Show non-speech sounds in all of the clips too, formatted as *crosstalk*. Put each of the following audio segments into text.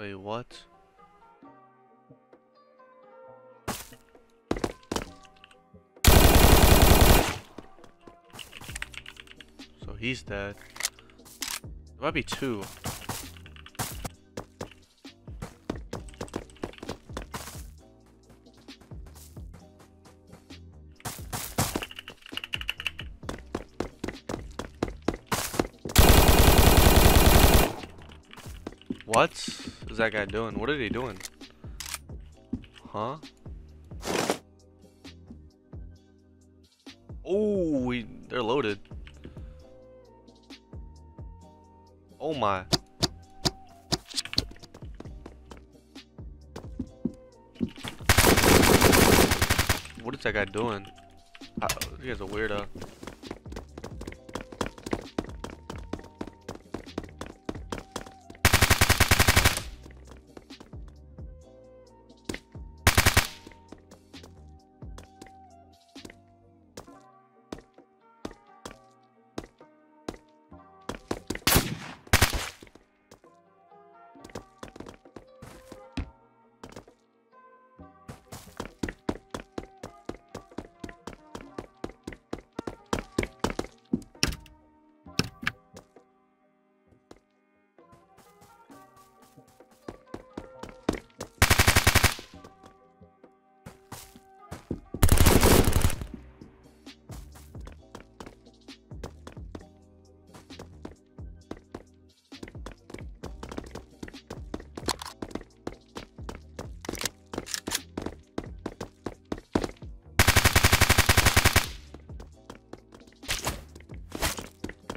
Wait, what? So he's dead. There might be two. What that guy doing? What are they doing? Huh? Oh, we, they're loaded. Oh my. What is that guy doing? Uh, he guy's a weirdo.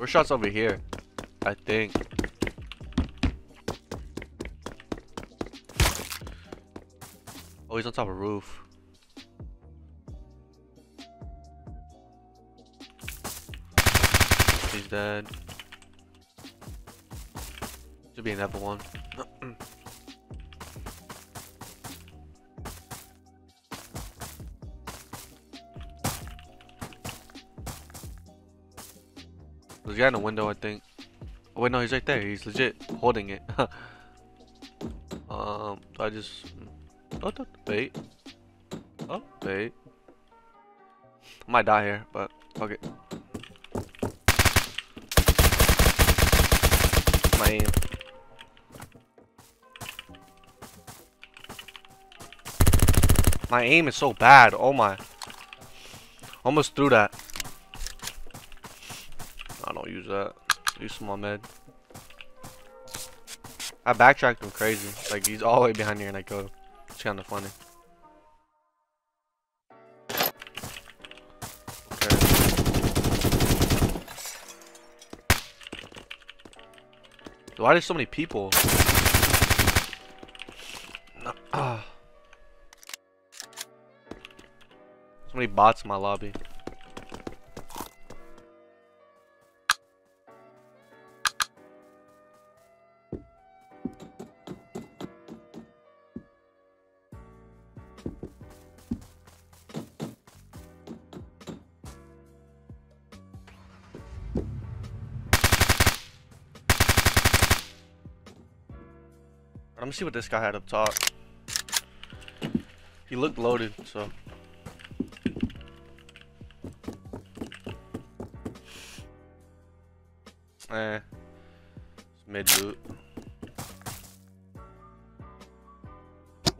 We're shots over here. I think. Oh, he's on top of a roof. He's dead. Should be another one. *clears throat* There's a guy in the window, I think. Oh, wait, no, he's right there. He's legit holding it. *laughs* um, I just. Oh, wait. Oh, wait. I might die here, but fuck it. My aim. My aim is so bad. Oh my. Almost threw that. I don't use that. Use small med. I backtracked him crazy. Like he's all the way behind here and I go. It's kinda funny. Why are there so many people? *clears throat* So many bots in my lobby. Let me see what this guy had up top. He looked loaded, so. Eh. It's mid loot.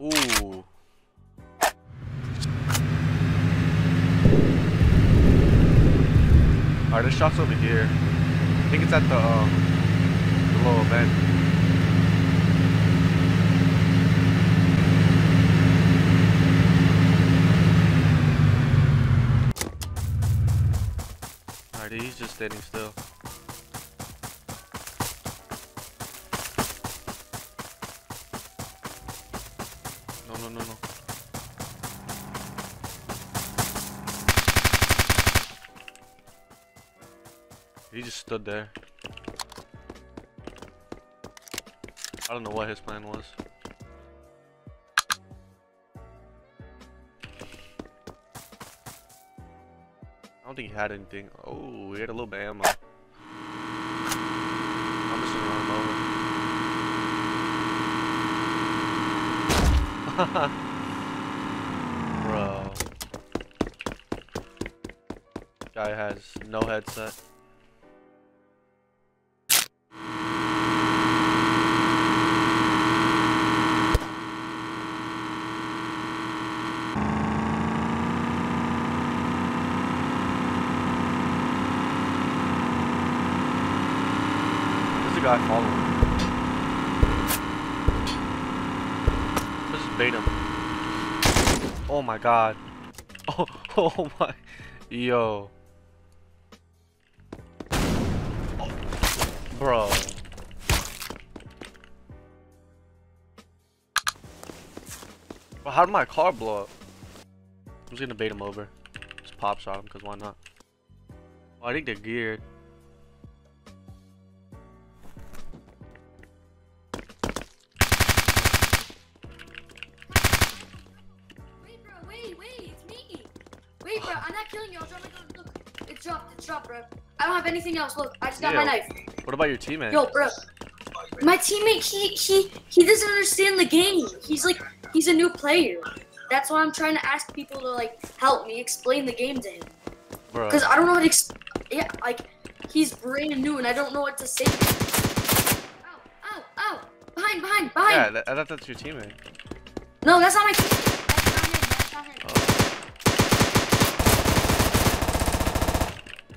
Ooh. Alright, this shot's over here. I think it's at the, um, the little event. Alright, standing still. No, no, no, no. He just stood there. I don't know what his plan was. I don't think he had anything. Oh, he had a little bit of ammo. I'm just gonna run him over. *laughs* Bro. Guy has no headset. Oh my god. *laughs* Oh, oh my. Yo. Bro. Bro, how did my car blow up? I'm just gonna bait him over. Just pop shot him, cause why not? Oh, I think they're geared. I'm not killing you. I'll drop my gun. Look, it's dropped, it's dropped, bro. I don't have anything else. Look, I just got my knife. What about your teammate? Yo, bro. My teammate, he he he doesn't understand the game. He's like, he's a new player. That's why I'm trying to ask people to like help me explain the game to him. Bro. Cause I don't know how to. Yeah, like he's brand new and I don't know what to say. Ow, ow, ow! Behind, behind, behind! that, I thought that's your teammate. No, that's not my teammate. That's not him. That's not him. Oh.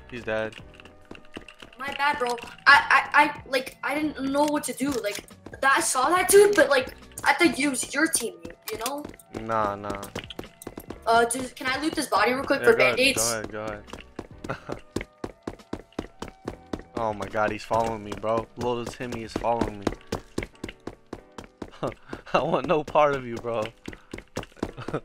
He's dead. My bad, bro. I, I, I, like, I didn't know what to do. Like, that, I saw that dude, but like, I thought you was your teammate. You know? Nah, nah. Uh, dude, can I loot this body real quick Yeah, for band-aids? go ahead, go ahead. *laughs* oh my god, he's following me, bro. Little Timmy is following me. *laughs* I want no part of you, bro. *laughs*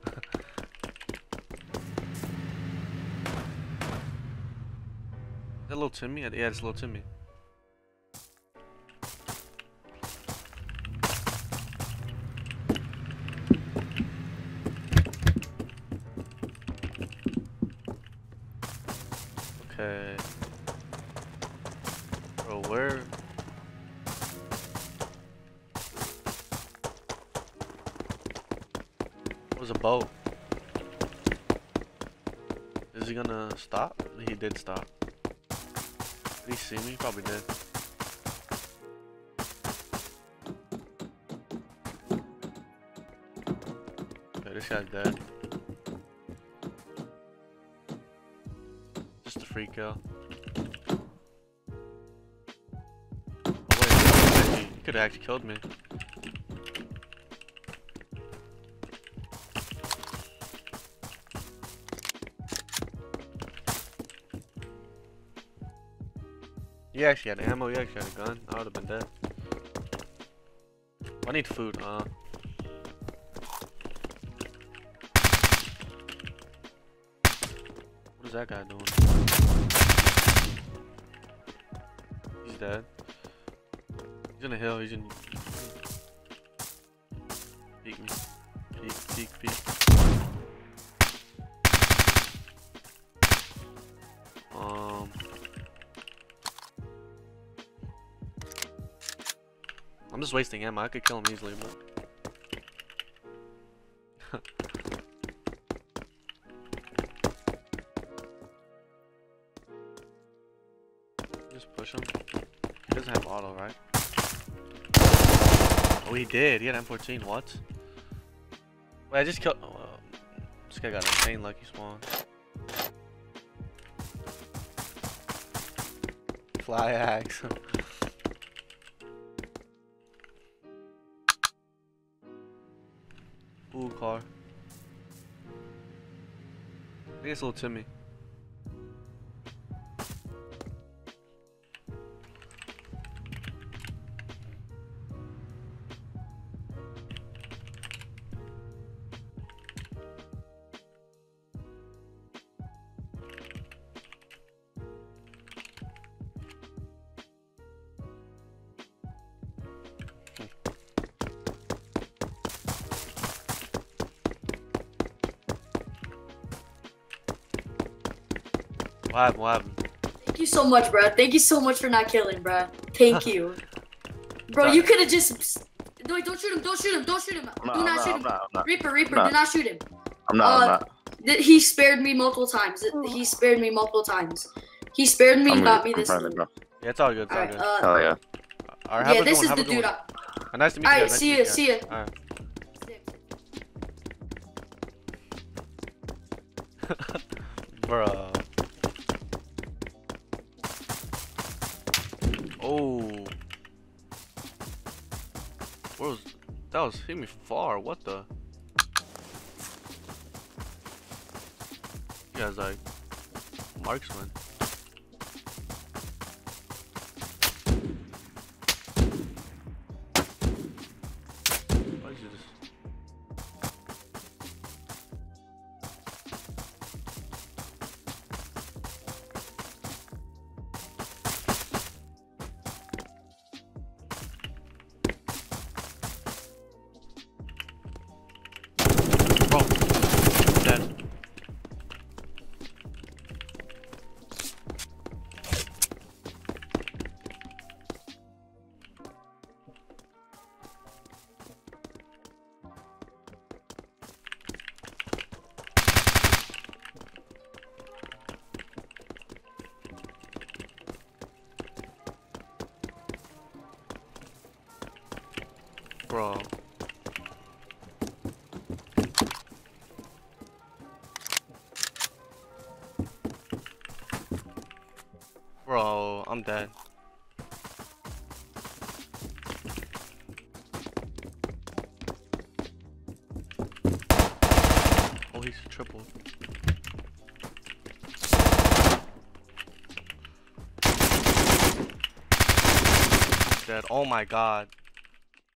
That little Timmy? Yeah, it's little Timmy. Okay. Bro, where? Where's a boat? Is he gonna stop? He did stop. Did he see me? Probably did. Okay, this guy's dead. Just a free kill. Oh wait, he could have actually killed me. You actually had ammo, you actually had a gun. I would have been dead. I need food, uh. What is that guy doing? He's dead. He's in a hill, he's in. Peek me. Peek, peek, peek. I'm just wasting ammo. I could kill him easily, but. *laughs* just push him. He doesn't have auto, right? Oh, he did. He had M14. What? Wait, I just killed. Oh, uh, this guy got insane lucky spawn. Fly axe. *laughs* Car. I it's little Timmy. What happened? What happened? Thank you so much, bro. Thank you so much for not killing, *laughs* bro. Thank you. Bro, you could have just No, wait, don't shoot him. Don't shoot him. Don't shoot him. I'm not, do not not, shoot I'm him. not, I'm not, Reaper, Reaper, not. do not shoot him. I'm not, I'm Uh, not. Th- He spared me multiple times. He spared me multiple times. He spared me, I'm, got me this. friendly. Yeah, it's all good. It's all Alright, good. uh, Hell yeah. Alright, yeah, this one. is the a dude. I- Uh, Nice to meet you. Alright, guys, nice see meet ya, see ya. Alright. *laughs* Bruh. Oh. Where was that? Was hitting me far. What the? You guys like marksman. Bro. Bro, I'm dead. Oh, he's tripled. Dead. Oh my god.